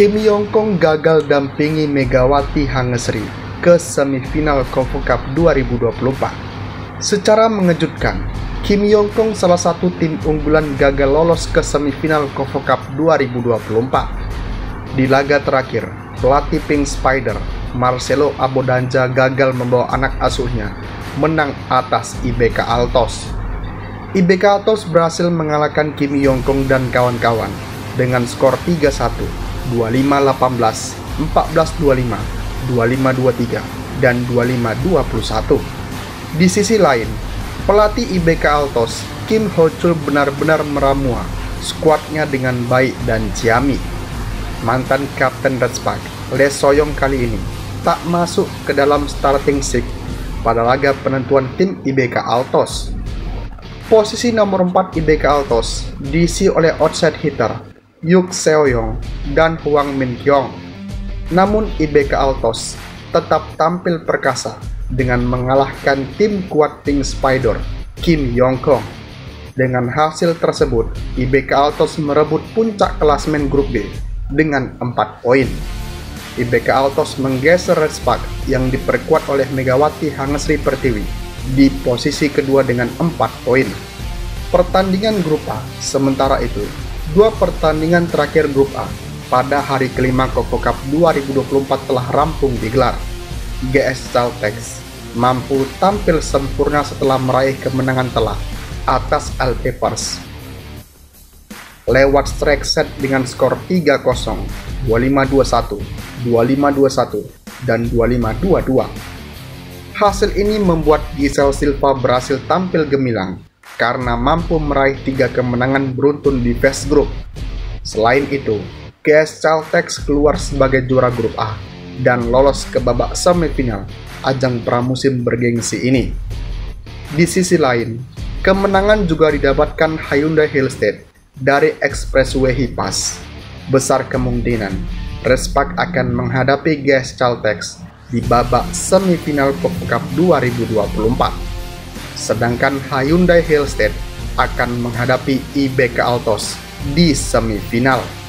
Kim Yong Kong gagal dampingi Megawati Hangesri ke semifinal Kofo Cup 2024. Secara mengejutkan, Kim Yong Kong salah satu tim unggulan gagal lolos ke semifinal Kofo Cup 2024. Di laga terakhir, pelatih Pink Spider, Marcelo Abodanja gagal membawa anak asuhnya menang atas IBK Altos. IBK Altos berhasil mengalahkan Kim Yong Kong dan kawan-kawan dengan skor 3-1, 25-18, 14-25, 25-23, dan 25-21. Di sisi lain, pelatih IBK Altos, Kim Ho Chul benar-benar meramua skuadnya dengan baik dan ciami. Mantan Kapten Red Spark, Le Soyong kali ini tak masuk ke dalam starting six pada laga penentuan tim IBK Altos. Posisi nomor 4 IBK Altos diisi oleh outside hitter Yuk Seoyong dan Huang Min Kyong. Namun IBK Altos tetap tampil perkasa dengan mengalahkan tim kuat Pink Spider Kim Yong Kong. Dengan hasil tersebut, IBK Altos merebut puncak klasmen grup B dengan 4 poin. IBK Altos menggeser Red Spark yang diperkuat oleh Megawati Hangesri Pertiwi di posisi kedua dengan 4 poin. Pertandingan grup A, sementara itu, dua pertandingan terakhir grup A pada hari kelima Koko Cup 2024 telah rampung digelar. GS Caltex mampu tampil sempurna setelah meraih kemenangan telak atas Alpepars lewat strike set dengan skor 3-0, 25-21, 25-21, dan 25-22. Hasil ini membuat Giselle Silva berhasil tampil gemilang karena mampu meraih tiga kemenangan beruntun di Fast Group. Selain itu, GS Caltex keluar sebagai juara grup A dan lolos ke babak semifinal ajang pramusim bergengsi ini. Di sisi lain, kemenangan juga didapatkan Hyundai Hillstead dari Expressway Hipas. Besar kemungkinan Respak akan menghadapi GS Caltex di babak semifinal Cup 2024. Sedangkan Hyundai Hillstead akan menghadapi IBK Altos di semifinal.